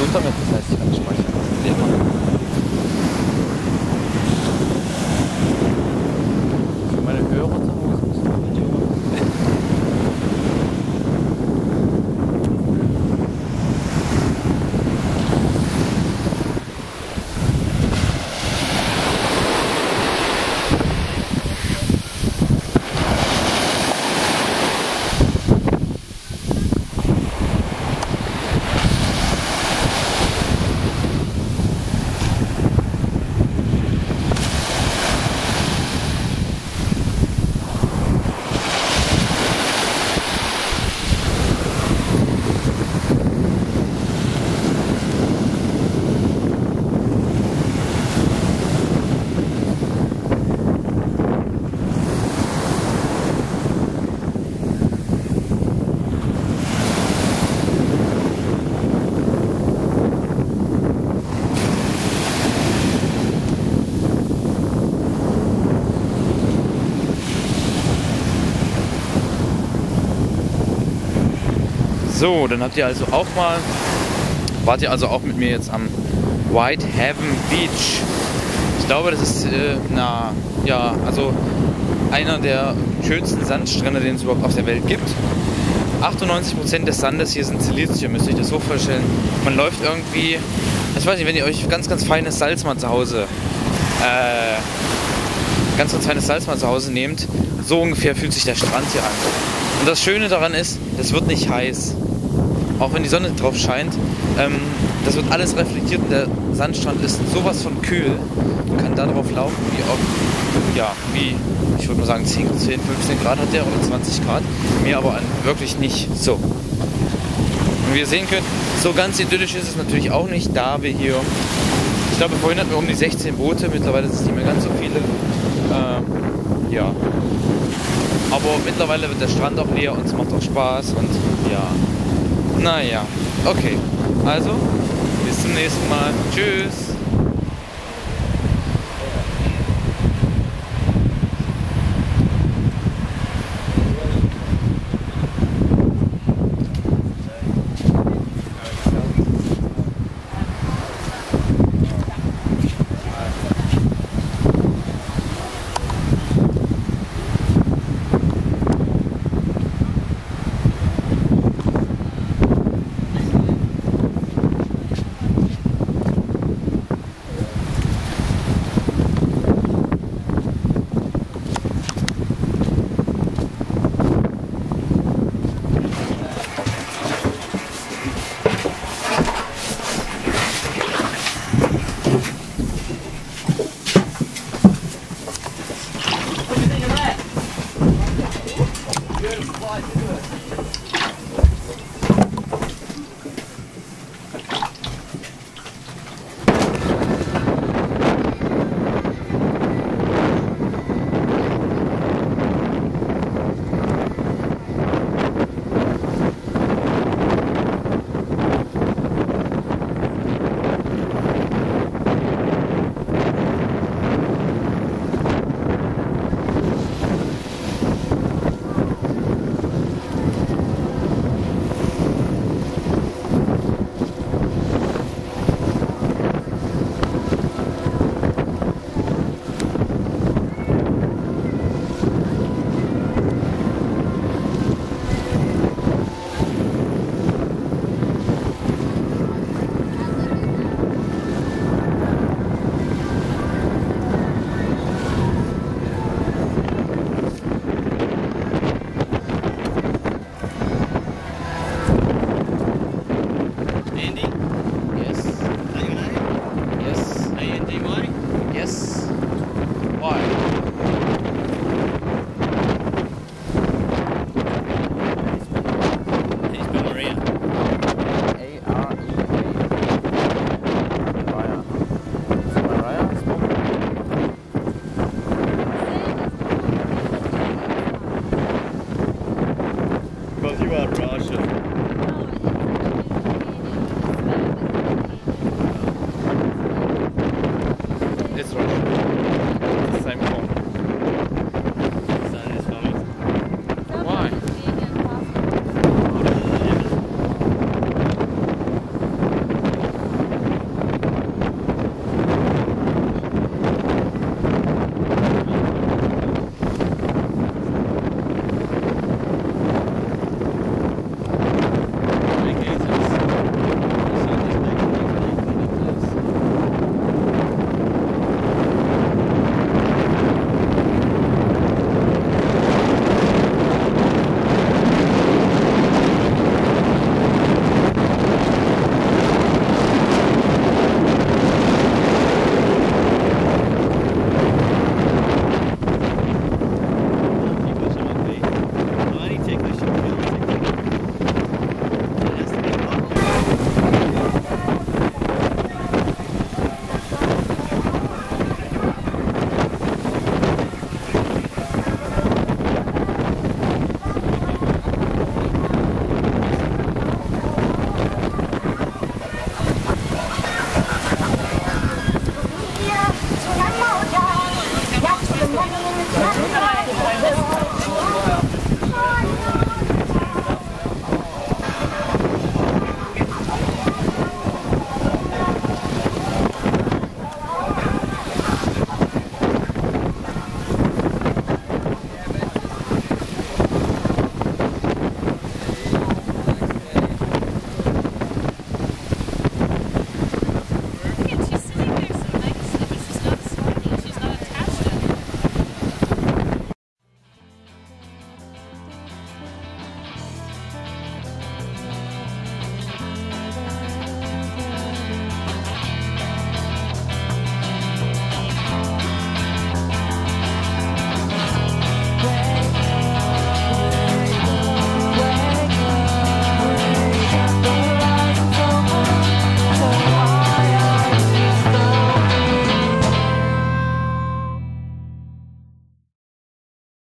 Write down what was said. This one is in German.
Runter mit, das heißt, ich kann speichern. Leer machen. Für meine Hörer zu Hause müssen. So, dann habt ihr also auch mal, wart ihr also auch mit mir jetzt am White Heaven Beach. Ich glaube, das ist, äh, na, ja, also einer der schönsten Sandstrände, den es überhaupt auf der Welt gibt. 98% des Sandes hier sind Silizium, müsst ihr euch das so vorstellen. Man läuft irgendwie, ich weiß nicht, wenn ihr euch ganz, ganz feines Salz mal zu Hause, äh, ganz, ganz feines Salz mal zu Hause nehmt, so ungefähr fühlt sich der Strand hier an. Und das Schöne daran ist, das wird nicht heiß. Auch wenn die Sonne drauf scheint, ähm, das wird alles reflektiert und der Sandstrand ist sowas von kühl. Man kann da drauf laufen, wie auf, ja, wie, ich würde mal sagen 10, 10, 15 Grad hat der oder 20 Grad. Mehr aber an, wirklich nicht so. Und wie ihr sehen könnt, so ganz idyllisch ist es natürlich auch nicht, da wir hier, ich glaube vorhin hatten wir um die 16 Boote, mittlerweile sind es nicht mehr ganz so viele. Ähm, ja, aber mittlerweile wird der Strand auch leer und es macht auch Spaß und ja. Naja, okay. Also, bis zum nächsten Mal. Tschüss.